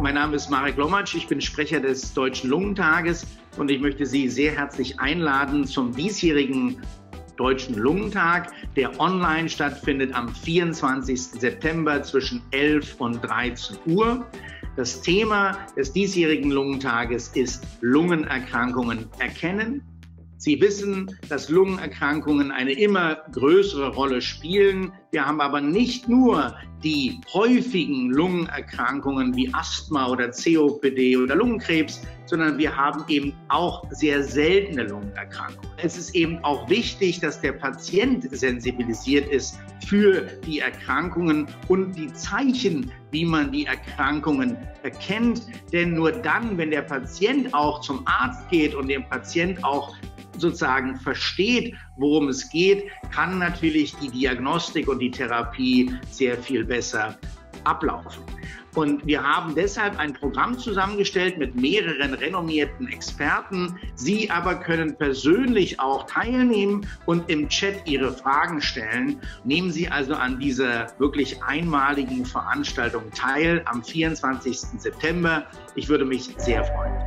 Mein Name ist Marek Lomatsch, ich bin Sprecher des Deutschen Lungentages und ich möchte Sie sehr herzlich einladen zum diesjährigen Deutschen Lungentag, der online stattfindet am 24. September zwischen 11 und 13 Uhr. Das Thema des diesjährigen Lungentages ist Lungenerkrankungen erkennen, Sie wissen, dass Lungenerkrankungen eine immer größere Rolle spielen. Wir haben aber nicht nur die häufigen Lungenerkrankungen wie Asthma oder COPD oder Lungenkrebs, sondern wir haben eben auch sehr seltene Lungenerkrankungen. Es ist eben auch wichtig, dass der Patient sensibilisiert ist für die Erkrankungen und die Zeichen, wie man die Erkrankungen erkennt. Denn nur dann, wenn der Patient auch zum Arzt geht und dem Patient auch sozusagen versteht, worum es geht, kann natürlich die Diagnostik und die Therapie sehr viel besser ablaufen. Und wir haben deshalb ein Programm zusammengestellt mit mehreren renommierten Experten. Sie aber können persönlich auch teilnehmen und im Chat Ihre Fragen stellen. Nehmen Sie also an dieser wirklich einmaligen Veranstaltung teil am 24. September. Ich würde mich sehr freuen.